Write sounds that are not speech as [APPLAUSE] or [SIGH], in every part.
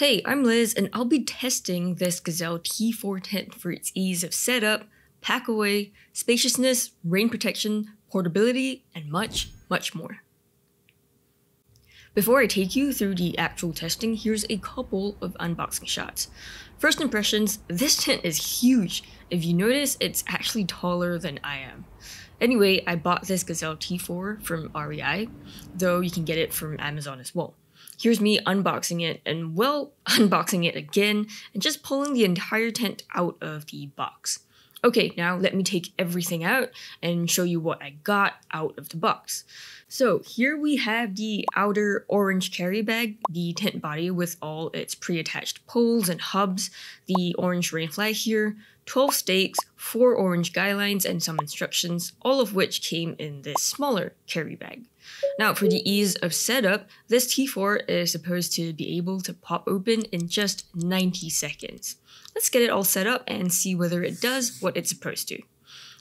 Hey, I'm Liz, and I'll be testing this Gazelle T4 tent for its ease of setup, pack away, spaciousness, rain protection, portability, and much, much more. Before I take you through the actual testing, here's a couple of unboxing shots. First impressions, this tent is huge. If you notice, it's actually taller than I am. Anyway, I bought this Gazelle T4 from REI, though you can get it from Amazon as well. Here's me unboxing it and, well, [LAUGHS] unboxing it again and just pulling the entire tent out of the box. Okay, now let me take everything out and show you what I got out of the box. So here we have the outer orange carry bag, the tent body with all its pre-attached poles and hubs, the orange rain fly here, 12 stakes, 4 orange guylines, and some instructions, all of which came in this smaller carry bag. Now, for the ease of setup, this T4 is supposed to be able to pop open in just 90 seconds. Let's get it all set up and see whether it does what it's supposed to.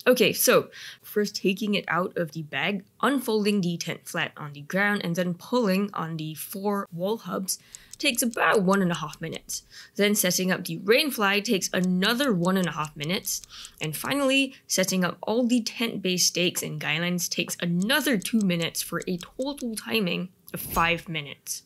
Okay, so first taking it out of the bag, unfolding the tent flat on the ground, and then pulling on the four wall hubs takes about one and a half minutes. Then setting up the rain fly takes another one and a half minutes. And finally, setting up all the tent base stakes and guylines takes another two minutes for a total timing of five minutes.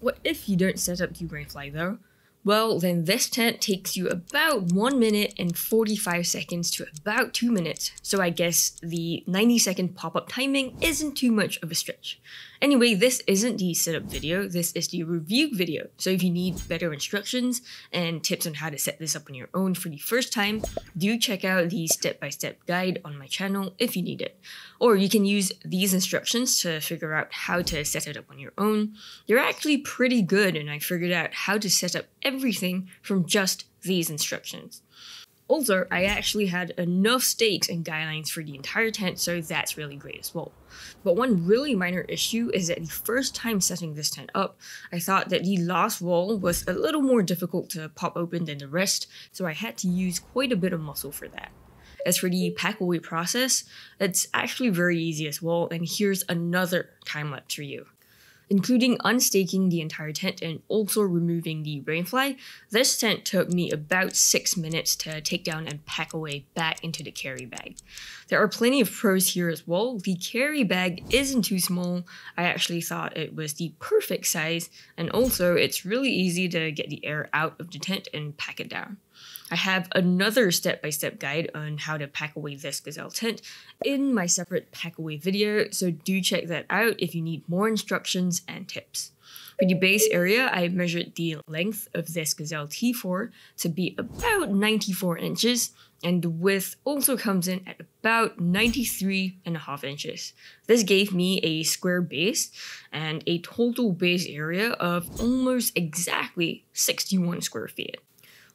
What if you don't set up the rain fly though? Well, then this tent takes you about 1 minute and 45 seconds to about 2 minutes, so I guess the 90 second pop-up timing isn't too much of a stretch. Anyway, this isn't the setup video, this is the review video. So if you need better instructions and tips on how to set this up on your own for the first time, do check out the step-by-step -step guide on my channel if you need it. Or you can use these instructions to figure out how to set it up on your own. They're actually pretty good and I figured out how to set up everything from just these instructions. Also, I actually had enough stakes and guylines for the entire tent, so that's really great as well. But one really minor issue is that the first time setting this tent up, I thought that the last wall was a little more difficult to pop open than the rest, so I had to use quite a bit of muscle for that. As for the pack away process, it's actually very easy as well, and here's another time lapse for you including unstaking the entire tent and also removing the rainfly. This tent took me about 6 minutes to take down and pack away back into the carry bag. There are plenty of pros here as well. The carry bag isn't too small. I actually thought it was the perfect size and also it's really easy to get the air out of the tent and pack it down. I have another step-by-step guide on how to pack away this gazelle tent in my separate pack away video, so do check that out if you need more instructions and tips. For the base area, I measured the length of this Gazelle T4 to be about 94 inches, and the width also comes in at about 93 and a half inches. This gave me a square base and a total base area of almost exactly 61 square feet.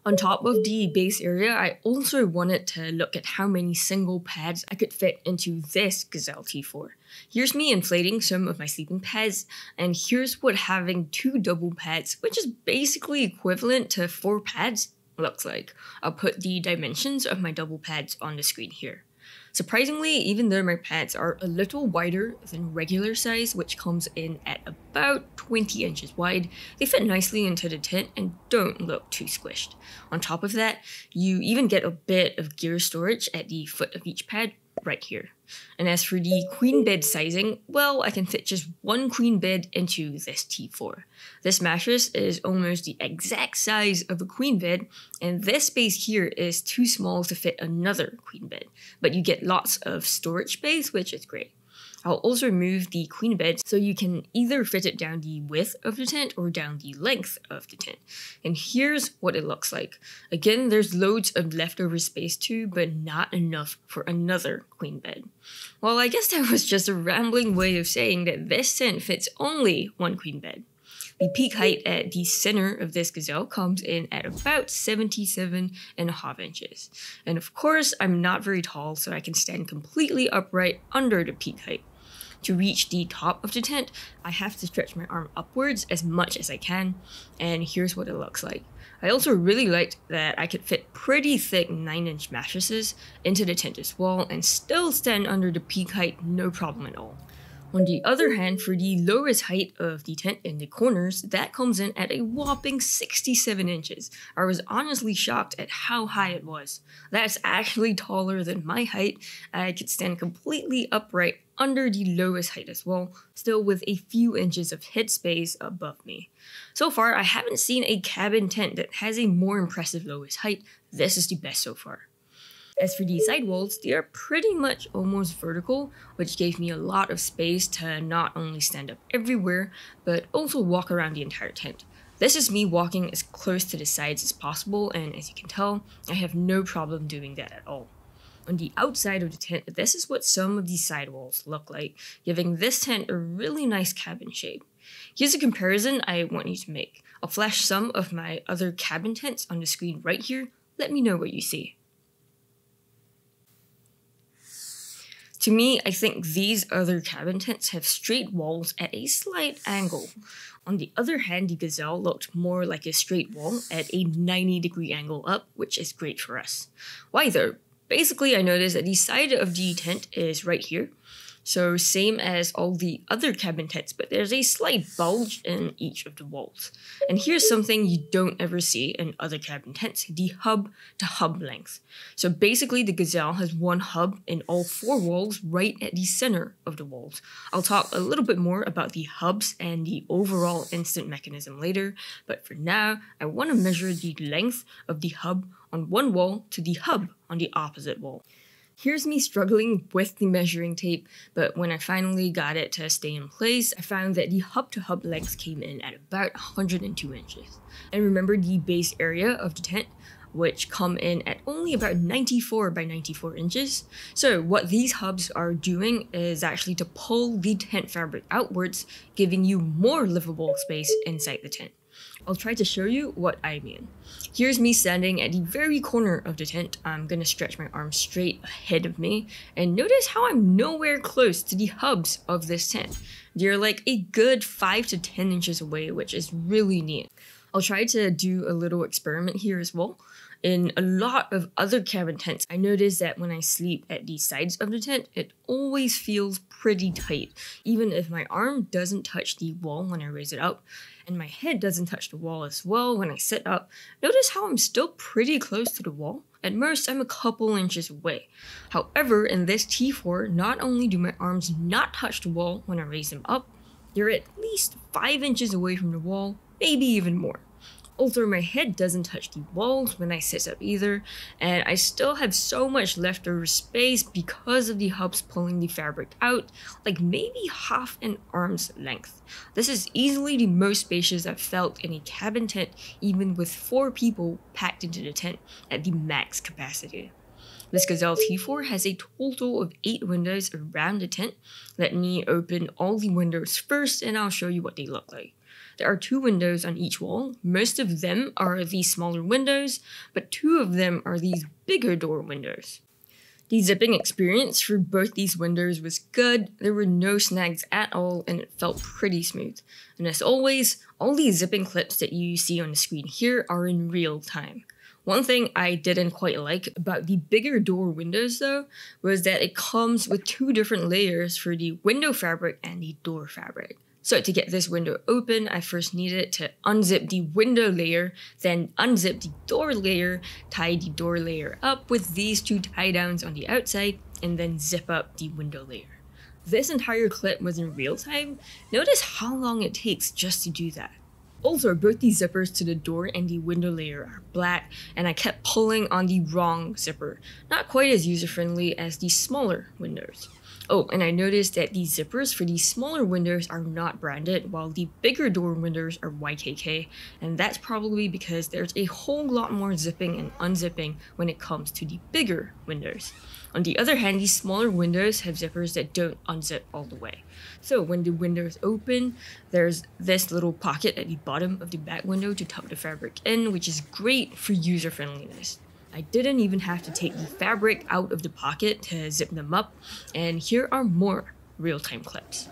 On top of the base area, I also wanted to look at how many single pads I could fit into this Gazelle T4. Here's me inflating some of my sleeping pads, and here's what having two double pads, which is basically equivalent to four pads, looks like. I'll put the dimensions of my double pads on the screen here. Surprisingly, even though my pads are a little wider than regular size, which comes in at about 20 inches wide, they fit nicely into the tent and don't look too squished. On top of that, you even get a bit of gear storage at the foot of each pad, right here. And as for the queen bed sizing, well, I can fit just one queen bed into this T4. This mattress is almost the exact size of a queen bed, and this space here is too small to fit another queen bed, but you get lots of storage space, which is great. I'll also move the queen bed so you can either fit it down the width of the tent or down the length of the tent. And here's what it looks like. Again, there's loads of leftover space too, but not enough for another queen bed. Well, I guess that was just a rambling way of saying that this tent fits only one queen bed. The peak height at the center of this gazelle comes in at about 77 and a half inches. And of course, I'm not very tall, so I can stand completely upright under the peak height. To reach the top of the tent, I have to stretch my arm upwards as much as I can, and here's what it looks like. I also really liked that I could fit pretty thick 9 inch mattresses into the tent as well and still stand under the peak height no problem at all. On the other hand, for the lowest height of the tent in the corners, that comes in at a whopping 67 inches. I was honestly shocked at how high it was. That's actually taller than my height. I could stand completely upright under the lowest height as well, still with a few inches of headspace above me. So far, I haven't seen a cabin tent that has a more impressive lowest height. This is the best so far. As for the sidewalls, they are pretty much almost vertical, which gave me a lot of space to not only stand up everywhere, but also walk around the entire tent. This is me walking as close to the sides as possible, and as you can tell, I have no problem doing that at all. On the outside of the tent, this is what some of these sidewalls look like, giving this tent a really nice cabin shape. Here's a comparison I want you to make. I'll flash some of my other cabin tents on the screen right here. Let me know what you see. To me, I think these other cabin tents have straight walls at a slight angle. On the other hand, the Gazelle looked more like a straight wall at a 90 degree angle up, which is great for us. Why though? Basically, I noticed that the side of the tent is right here, so same as all the other cabin tents, but there's a slight bulge in each of the walls. And here's something you don't ever see in other cabin tents, the hub to hub length. So basically the Gazelle has one hub in all four walls right at the center of the walls. I'll talk a little bit more about the hubs and the overall instant mechanism later, but for now, I want to measure the length of the hub on one wall to the hub on the opposite wall. Here's me struggling with the measuring tape, but when I finally got it to stay in place, I found that the hub to hub length came in at about 102 inches. And remember the base area of the tent, which come in at only about 94 by 94 inches. So what these hubs are doing is actually to pull the tent fabric outwards, giving you more livable space inside the tent. I'll try to show you what I mean. Here's me standing at the very corner of the tent. I'm gonna stretch my arms straight ahead of me and notice how I'm nowhere close to the hubs of this tent. They're like a good 5 to 10 inches away, which is really neat. I'll try to do a little experiment here as well. In a lot of other cabin tents, I notice that when I sleep at the sides of the tent, it always feels pretty tight, even if my arm doesn't touch the wall when I raise it up and my head doesn't touch the wall as well when I sit up, notice how I'm still pretty close to the wall. At most, I'm a couple inches away. However, in this T4, not only do my arms not touch the wall when I raise them up, they're at least 5 inches away from the wall, maybe even more although my head doesn't touch the walls when I sit up either, and I still have so much leftover space because of the hubs pulling the fabric out, like maybe half an arm's length. This is easily the most spacious I've felt in a cabin tent, even with four people packed into the tent at the max capacity. This Gazelle T4 has a total of 8 windows around the tent. Let me open all the windows first and I'll show you what they look like. There are two windows on each wall. Most of them are these smaller windows, but two of them are these bigger door windows. The zipping experience for both these windows was good, there were no snags at all, and it felt pretty smooth. And as always, all these zipping clips that you see on the screen here are in real time. One thing I didn't quite like about the bigger door windows though was that it comes with two different layers for the window fabric and the door fabric. So to get this window open, I first needed to unzip the window layer, then unzip the door layer, tie the door layer up with these two tie downs on the outside, and then zip up the window layer. This entire clip was in real time. Notice how long it takes just to do that. Also, both the zippers to the door and the window layer are black, and I kept pulling on the wrong zipper. Not quite as user-friendly as the smaller windows. Oh, and I noticed that the zippers for these smaller windows are not branded, while the bigger door windows are YKK, and that's probably because there's a whole lot more zipping and unzipping when it comes to the bigger windows. On the other hand, these smaller windows have zippers that don't unzip all the way. So when the window is open, there's this little pocket at the bottom of the back window to tuck the fabric in, which is great for user friendliness. I didn't even have to take the fabric out of the pocket to zip them up, and here are more real-time clips.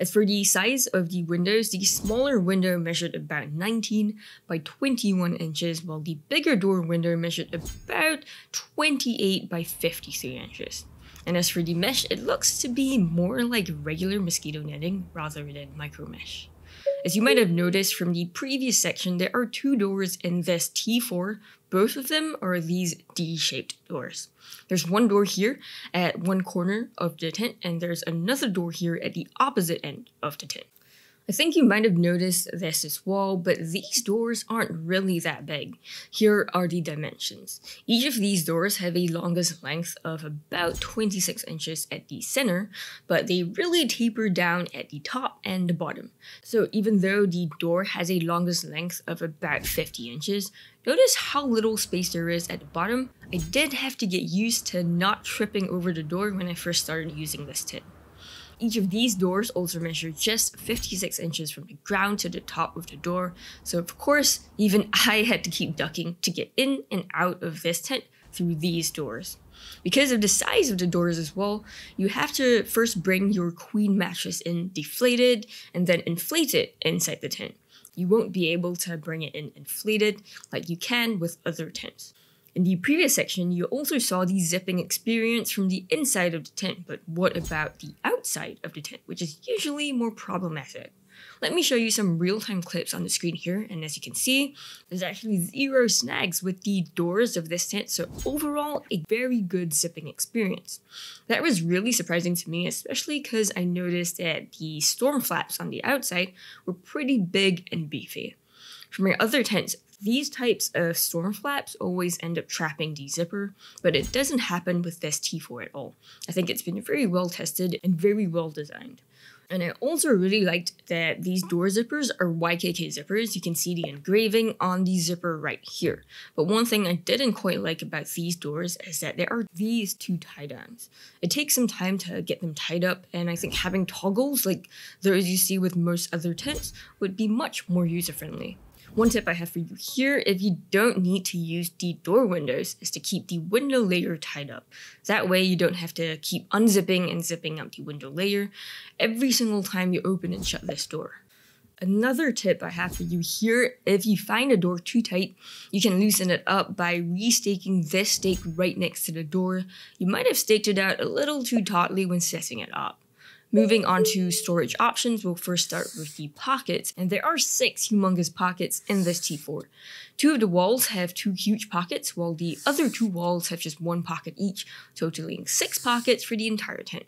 As for the size of the windows, the smaller window measured about 19 by 21 inches, while the bigger door window measured about 28 by 53 inches. And as for the mesh, it looks to be more like regular mosquito netting rather than micro mesh. As you might have noticed from the previous section, there are two doors in this T4. Both of them are these D-shaped doors. There's one door here at one corner of the tent, and there's another door here at the opposite end of the tent. I think you might have noticed this as well, but these doors aren't really that big. Here are the dimensions. Each of these doors have a longest length of about 26 inches at the center, but they really taper down at the top and the bottom. So even though the door has a longest length of about 50 inches, Notice how little space there is at the bottom. I did have to get used to not tripping over the door when I first started using this tent. Each of these doors also measure just 56 inches from the ground to the top of the door, so of course, even [LAUGHS] I had to keep ducking to get in and out of this tent through these doors. Because of the size of the doors as well, you have to first bring your queen mattress in deflated and then inflate it inside the tent. You won't be able to bring it in inflated like you can with other tents. In the previous section, you also saw the zipping experience from the inside of the tent, but what about the outside of the tent, which is usually more problematic? Let me show you some real-time clips on the screen here, and as you can see, there's actually zero snags with the doors of this tent, so overall, a very good zipping experience. That was really surprising to me, especially because I noticed that the storm flaps on the outside were pretty big and beefy. For my other tents, these types of storm flaps always end up trapping the zipper, but it doesn't happen with this T4 at all. I think it's been very well tested and very well designed. And I also really liked that these door zippers are YKK zippers. You can see the engraving on the zipper right here. But one thing I didn't quite like about these doors is that there are these two tie downs. It takes some time to get them tied up, and I think having toggles like those you see with most other tents would be much more user friendly. One tip I have for you here, if you don't need to use the door windows, is to keep the window layer tied up. That way you don't have to keep unzipping and zipping up the window layer every single time you open and shut this door. Another tip I have for you here, if you find a door too tight, you can loosen it up by restaking this stake right next to the door. You might have staked it out a little too tautly when setting it up. Moving on to storage options, we'll first start with the pockets, and there are six humongous pockets in this T4. Two of the walls have two huge pockets, while the other two walls have just one pocket each, totaling six pockets for the entire tent.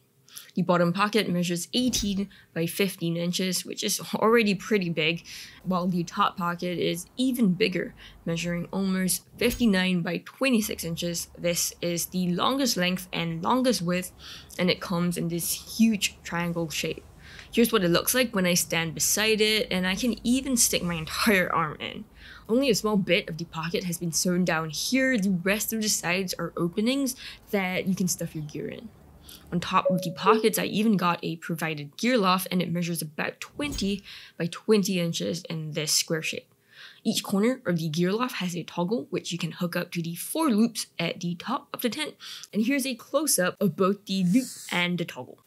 The bottom pocket measures 18 by 15 inches, which is [LAUGHS] already pretty big, while the top pocket is even bigger, measuring almost 59 by 26 inches. This is the longest length and longest width, and it comes in this huge triangle shape. Here's what it looks like when I stand beside it, and I can even stick my [LAUGHS] entire arm in. Only a small bit of the pocket has been sewn down here, the rest of the sides are openings that you can stuff your gear in. On top of the pockets, I even got a provided gear loft and it measures about 20 by 20 inches in this square shape. Each corner of the gear loft has a toggle which you can hook up to the four loops at the top of the tent. And here's a close-up of both the loop and the toggle.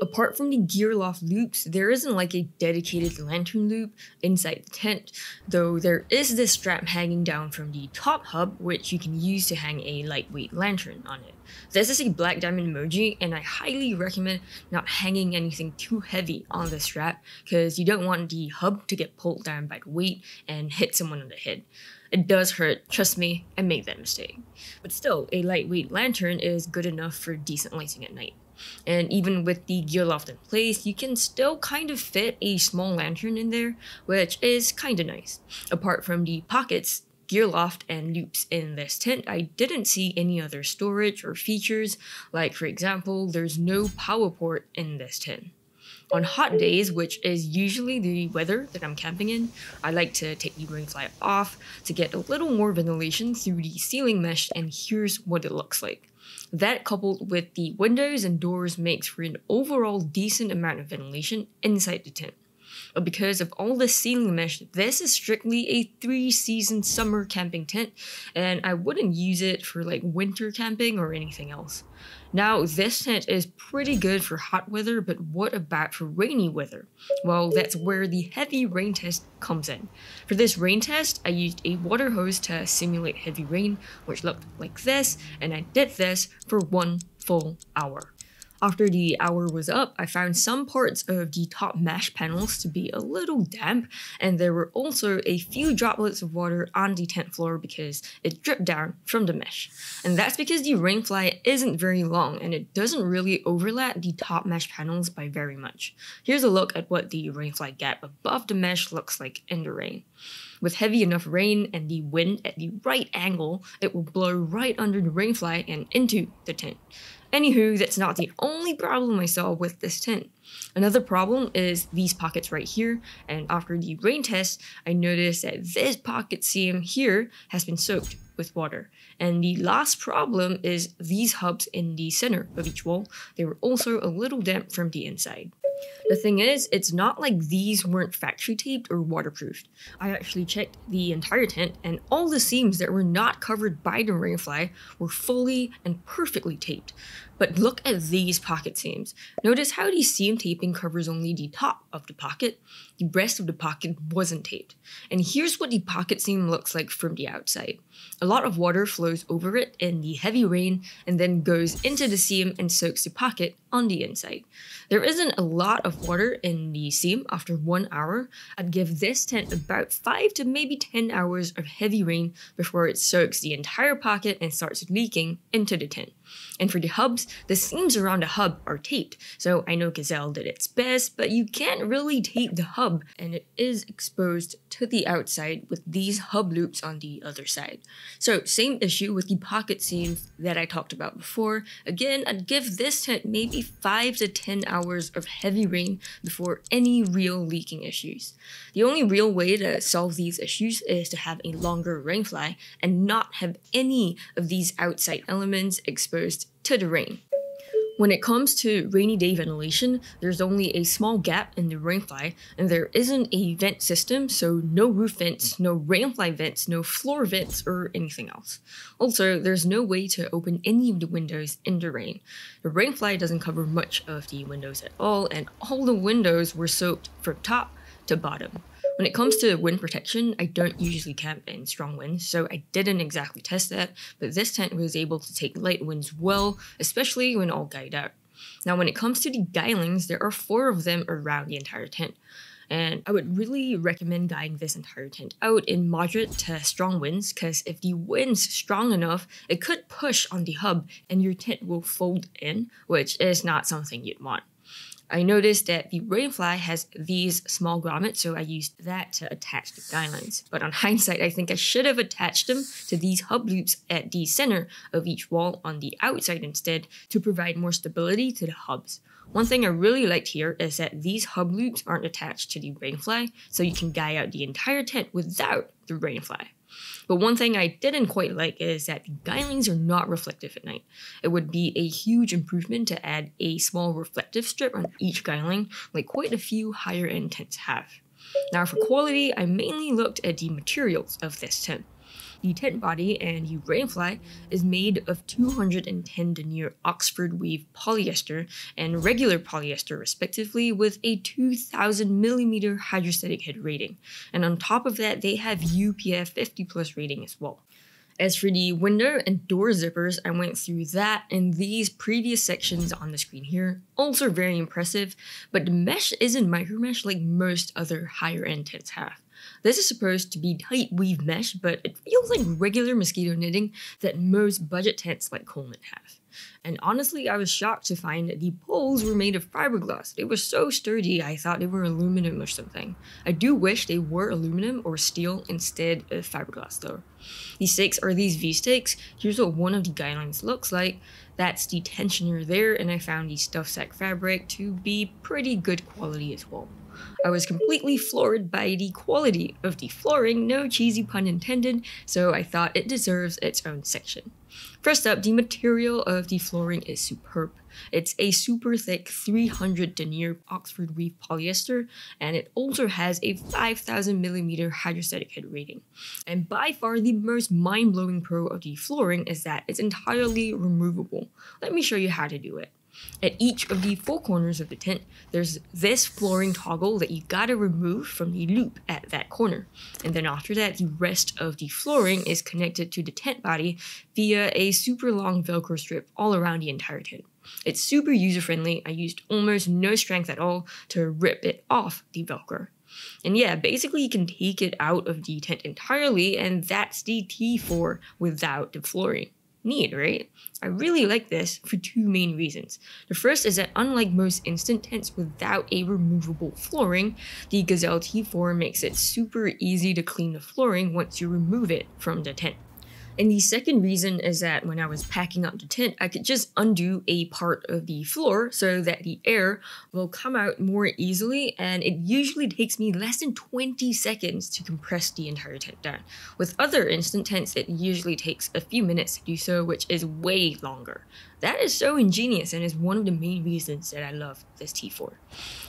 Apart from the gear loft loops, there isn't like a dedicated lantern loop inside the tent, though there is this strap hanging down from the top hub which you can use to hang a lightweight lantern on it. This is a Black Diamond Moji and I highly recommend not hanging anything too heavy on the strap because you don't want the hub to get pulled down by the weight and hit someone on the head. It does hurt, trust me, I made that mistake. But still, a lightweight lantern is good enough for decent lighting at night. And even with the gear loft in place, you can still kind of fit a small lantern in there, which is kind of nice. Apart from the pockets, gear loft, and loops in this tent, I didn't see any other storage or features, like for example, there's no power port in this tent. On hot days, which is usually the weather that I'm camping in, I like to take the rain fly off to get a little more ventilation through the ceiling mesh and here's what it looks like. That coupled with the windows and doors makes for an overall decent amount of ventilation inside the tent. But because of all the ceiling mesh, this is strictly a three season summer camping tent, and I wouldn't use it for like winter camping or anything else. Now, this tent is pretty good for hot weather, but what about for rainy weather? Well, that's where the heavy rain test comes in. For this rain test, I used a water hose to simulate heavy rain, which looked like this, and I did this for one full hour. After the hour was up, I found some parts of the top mesh panels to be a little damp, and there were also a few droplets of water on the tent floor because it dripped down from the mesh. And that's because the rainfly isn't very long and it doesn't really overlap the top mesh panels by very much. Here's a look at what the rainfly gap above the mesh looks like in the rain. With heavy enough rain and the wind at the right angle, it will blow right under the rainfly and into the tent. Anywho, that's not the only problem I saw with this tent. Another problem is these pockets right here, and after the rain test, I noticed that this pocket seam here has been soaked with water. And the last problem is these hubs in the center of each wall, they were also a little damp from the inside. The thing is, it's not like these weren't factory taped or waterproofed. I actually checked the entire tent, and all the seams that were not covered by the rainfly were fully and perfectly taped. But look at these pocket seams. Notice how the seam taping covers only the top of the pocket. The rest of the pocket wasn't taped. And here's what the pocket seam looks like from the outside. A lot of water flows over it in the heavy rain and then goes into the seam and soaks the pocket on the inside. There isn't a lot of water in the seam after one hour. I'd give this tent about 5 to maybe 10 hours of heavy rain before it soaks the entire pocket and starts leaking into the tent. And for the hubs, the seams around the hub are taped. So I know Gazelle did its best, but you can't really tape the hub and it is exposed to the outside with these hub loops on the other side. So same issue with the pocket seams that I talked about before. Again, I'd give this tent maybe 5 to 10 hours of heavy rain before any real leaking issues. The only real way to solve these issues is to have a longer rainfly and not have any of these outside elements exposed to the rain. When it comes to rainy day ventilation, there's only a small gap in the rainfly, and there isn't a vent system, so no roof vents, no rainfly vents, no floor vents, or anything else. Also, there's no way to open any of the windows in the rain. The rainfly doesn't cover much of the windows at all, and all the windows were soaked from top to bottom. When it comes to wind protection, I don't usually camp in strong winds, so I didn't exactly test that, but this tent was able to take light winds well, especially when all guyed out. Now, when it comes to the guylines, there are four of them around the entire tent. And I would really recommend guying this entire tent out in moderate to strong winds because if the wind's strong enough, it could push on the hub and your tent will fold in, which is not something you'd want. I noticed that the Rainfly has these small grommets, so I used that to attach the guylines. But on [LAUGHS] hindsight, I think I should have attached them to these hub loops at the center of each wall on the outside instead to provide more stability to the hubs. One thing I really liked here is that these hub loops aren't attached to the Rainfly, so you can guy out the entire tent without the Rainfly. But one thing I didn't quite like is that the guylines are not reflective at night. It would be a huge improvement to add a small reflective strip on each guyline, like quite a few higher end tents have. Now for quality, I mainly looked at the materials of this tent. The tent body and the rainfly is made of 210 denier Oxford weave polyester and regular polyester respectively with a 2000 millimeter hydrostatic head rating. And on top of that, they have UPF 50 plus rating as well. As for the window and door zippers, I went through that in these previous sections on the screen here. Also very impressive, but the mesh isn't micro mesh like most other higher end tents have. This is supposed to be tight weave mesh, but it feels like regular mosquito netting that most budget tents like Coleman have. And honestly, I was shocked to find that the poles were made of fiberglass. They were so sturdy, I thought they were aluminum or something. I do wish they were aluminum or steel instead of fiberglass though. These stakes are these V-stakes. Here's what one of the guylines looks like. That's the tensioner there, and I found the stuff sack fabric to be pretty good quality as well. I was completely floored by the quality of the flooring, no cheesy pun intended, so I thought it deserves its own section. First up, the material of the flooring is superb. It's a super thick 300 denier Oxford weave polyester, and it also has a 5000 millimeter hydrostatic head rating. And by far the most mind-blowing pro of the flooring is that it's entirely removable. Let me show you how to do it. At each of the four corners of the tent, there's this flooring toggle that you gotta remove from the loop at that corner. And then after that, the rest of the flooring is connected to the tent body via a super long Velcro strip all around the entire tent. It's super user friendly. I used almost no strength at all to rip it off the Velcro. And yeah, basically you can take it out of the tent entirely, and that's the T4 without the flooring neat, right? I really like this for two main reasons. The first is that unlike most instant tents without a removable flooring, the Gazelle T4 makes it super easy to clean the flooring once you remove it from the tent. And the second reason is that when I was packing up the tent, I could just undo a part of the floor so that the air will come out more easily and it usually takes me less than 20 seconds to compress the entire tent down. With other instant tents, it usually takes a few minutes to do so, which is way longer. That is so ingenious and is one of the main reasons that I love this T4.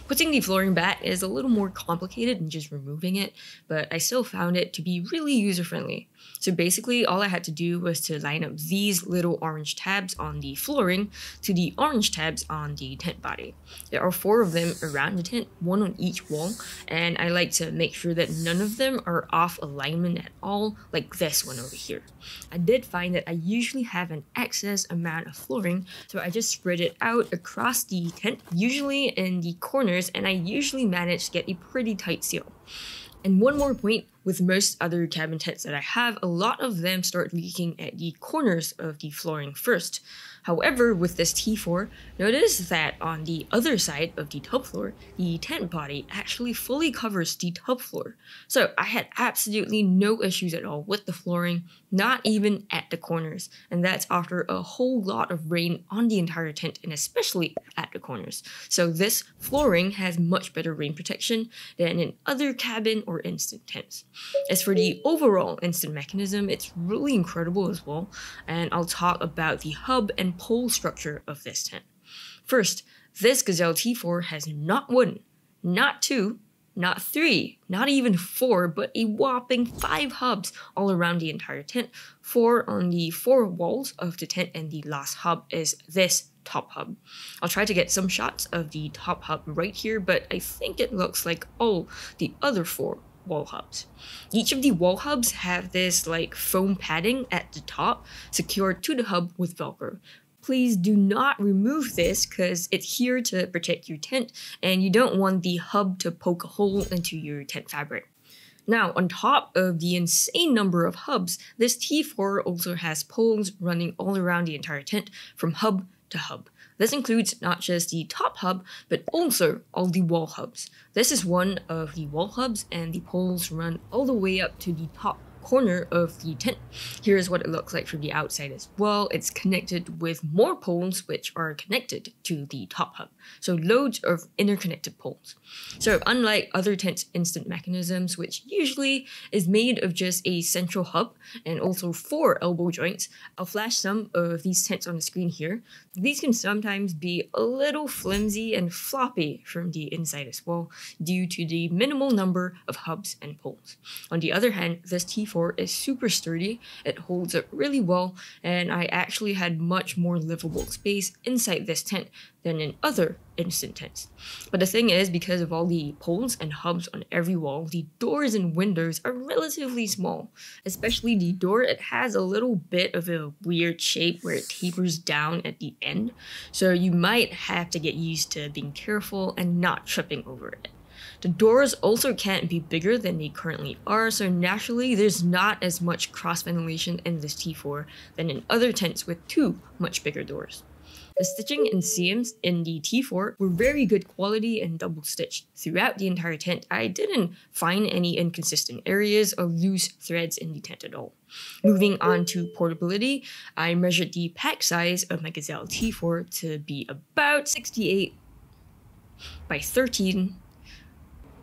Putting the flooring back is a little more complicated than just removing it, but I still found it to be really user-friendly. So basically, all I had to do was to line up these little orange tabs on the flooring to the orange tabs on the tent body. There are four of them around the tent, one on each wall, and I like to make sure that none of them are off alignment at all, like this one over here. I did find that I usually have an excess amount of flooring, so I just spread it out across the tent, usually in the corners, and I usually manage to get a pretty tight seal. And one more point, with most other cabin tents that I have, a lot of them start leaking at the corners of the flooring first. However, with this T4, notice that on the other side of the tub floor, the tent body actually fully covers the tub floor. So I had absolutely no issues at all with the flooring, not even at the corners. And that's after a whole lot of rain on the entire tent and especially at the corners. So this flooring has much better rain protection than in other cabin or instant tents. As for the overall instant mechanism, it's really incredible as well. And I'll talk about the hub and pole structure of this tent. First, this Gazelle T4 has not one, not two, not three, not even four, but a whopping five hubs all around the entire tent. Four on the four walls of the tent, and the last hub is this top hub. I'll try to get some shots of the top hub right here, but I think it looks like all the other four wall hubs. Each of the wall hubs have this like foam padding at the top secured to the hub with Velcro. Please do not remove this because it's here to protect your tent and you don't want the hub to poke a hole into your tent fabric. Now, on top of the insane number of hubs, this T4 also has poles running all around the entire tent from hub to hub. This includes not just the top hub, but also all the wall hubs. This is one of the wall hubs and the poles run all the way up to the top corner of the tent. Here's what it looks like from the outside as well. It's connected with more poles which are connected to the top hub. So loads of interconnected poles. So unlike other tent instant mechanisms, which usually is made of just a central hub and also four elbow joints, I'll flash some of these tents on the screen here. These can sometimes be a little flimsy and floppy from the inside as well due to the minimal number of hubs and poles. On the other hand, this T is super sturdy, it holds up really well, and I actually had much more livable space inside this tent than in other instant tents. But the thing is, because of all the poles and hubs on every wall, the doors and windows are relatively small. Especially the door, it has a little bit of a weird shape where it tapers down at the end, so you might have to get used to being careful and not tripping over it. The doors also can't be bigger than they currently are, so naturally there's not as much cross ventilation in this T4 than in other tents with two much bigger doors. The stitching and seams in the T4 were very good quality and double stitched. Throughout the entire tent, I didn't find any inconsistent areas or loose threads in the tent at all. Moving on to portability, I measured the pack size of my Gazelle T4 to be about 68 by 13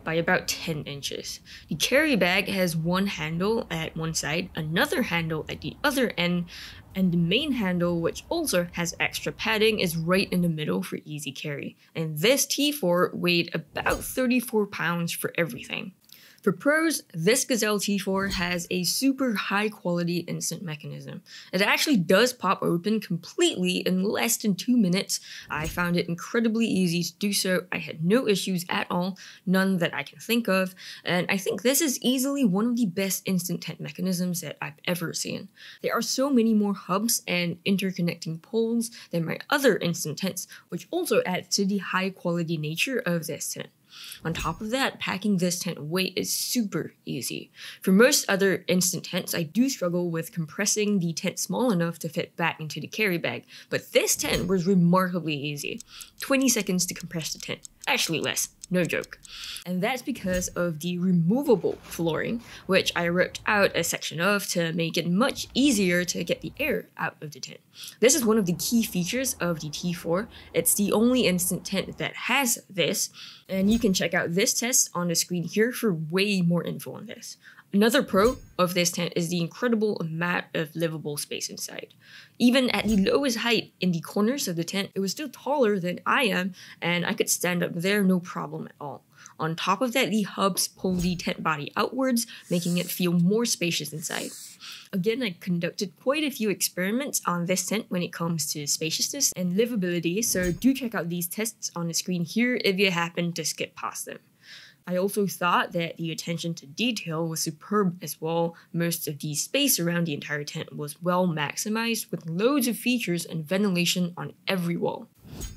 by about 10 inches. The carry bag has one handle at one side, another handle at the other end, And the main handle, which also has extra padding, is right in the middle for easy carry. And this T4 weighed about 34 pounds for everything. For pros, this Gazelle T4 has a super high quality instant mechanism. It actually does pop open completely in less than 2 minutes. I found it incredibly easy to do so. I had no issues at all, none that I can think of, and I think this is easily one of the best instant tent mechanisms that I've ever seen. There are so many more hubs and interconnecting poles than my other instant tents, which also adds to the high quality nature of this tent. On top of that, packing this tent weight is super easy. For most other instant tents, I do struggle with compressing the tent small enough to fit back into the carry bag, but this tent was remarkably easy. 20 seconds to compress the tent. Actually less, no joke. And that's because of the removable flooring, which I ripped out a section of to make it much easier to get the air out of the tent. This is one of the key features of the T4. It's the only instant tent that has this, and you can check out this test on the screen here for way more info on this. Another pro of this tent is the incredible amount of livable space inside. Even at the lowest height in the corners of the tent, it was still taller than I am, and I could stand up there no problem at all. On top of that, the hubs pull the tent body outwards, making it feel more spacious inside. Again, I conducted quite a few experiments on this tent when it comes to spaciousness and livability, so do check out these tests on the screen here if you happen to skip past them. I also thought that the attention to detail was superb as well. Most of the space around the entire tent was well maximized with loads of features and ventilation on every wall.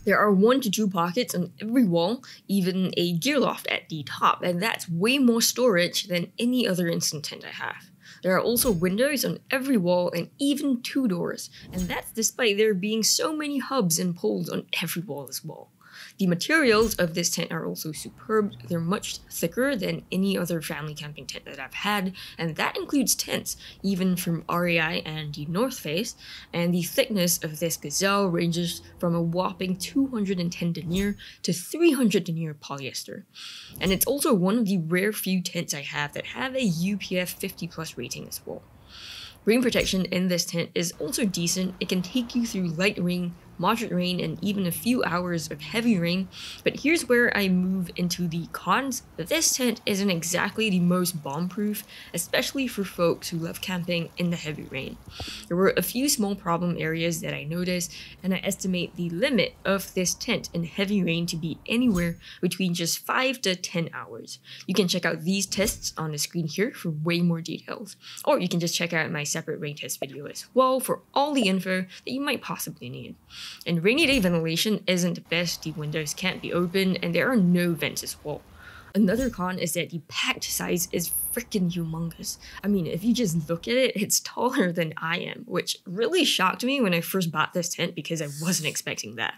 There are one to two pockets on every wall, even a gear loft at the top, and that's way more storage than any other instant tent I have. There are also windows on every wall and even two doors, and that's despite there being so many hubs and poles on every wall as well. The materials of this tent are also superb. They're much thicker than any other family camping tent that I've had, and that includes tents, even from REI and the North Face. And the thickness of this gazelle ranges from a whopping 210 denier to 300 denier polyester. And it's also one of the rare few tents I have that have a UPF 50 plus rating as well. Rain protection in this tent is also decent. It can take you through light rain, moderate rain, and even a few hours of heavy rain. But here's where I move into the cons. This tent isn't exactly the most bomb-proof, especially for folks who love camping in the heavy rain. There were a few small problem areas that I noticed, and I estimate the limit of this tent in heavy rain to be anywhere between just 5 to 10 hours. You can check out these tests on the screen here for way more details, or you can just check out my separate rain test video as well for all the info that you might possibly need. And rainy day ventilation isn't the best, the windows can't be opened, and there are no vents as well. Another con is that the packed size is freaking humongous. I mean, if you just look at it, it's taller than I am, which really shocked me when I first bought this tent because I wasn't expecting that.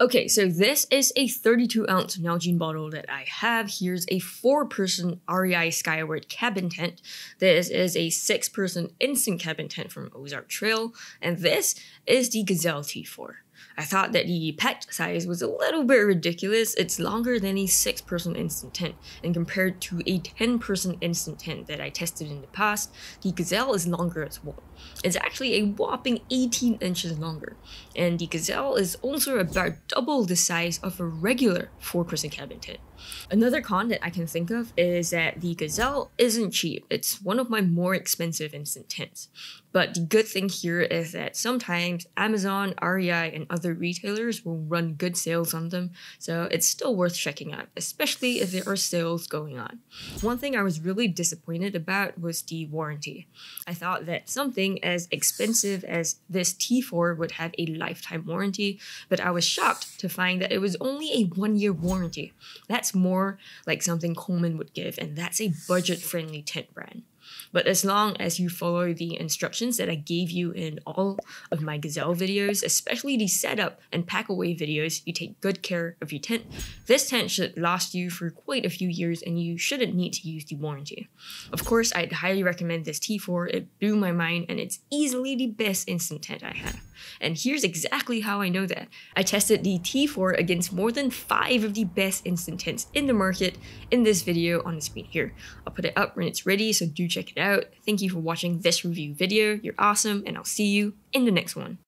Okay, so this is a 32 ounce Nalgene bottle that I have. Here's a four person REI Skyward cabin tent. This is a six person instant cabin tent from Ozark Trail. And this is the Gazelle T4. I thought that the packed size was a little bit ridiculous. It's longer than a 6 person instant tent, and compared to a 10 person instant tent that I tested in the past, the Gazelle is longer as well. It's actually a whopping 18 inches longer, and the Gazelle is also about double the size of a regular 4 person cabin tent. Another con that I can think of is that the Gazelle isn't cheap. It's one of my more expensive instant tents. But the good thing here is that sometimes Amazon, REI, and other retailers will run good sales on them, so it's still worth checking out, especially if there are sales going on. One thing I was really disappointed about was the warranty. I thought that something as expensive as this T4 would have a lifetime warranty, but I was shocked to find that it was only a one year warranty. That's more like something Coleman would give, and that's a budget friendly tent brand. But as long as you follow the instructions that I gave you in all of my Gazelle videos, especially the setup and pack away videos, you take good care of your tent. This tent should last you for quite a few years and you shouldn't need to use the warranty. Of course, I'd highly recommend this T4. It blew my mind and it's easily the best instant tent I have. And here's exactly how I know that. I tested the T4 against more than 5 of the best instant tents in the market in this video on the screen here. I'll put it up when it's ready, so do check check it out. Thank you for watching this review video. You're awesome, and I'll see you in the next one.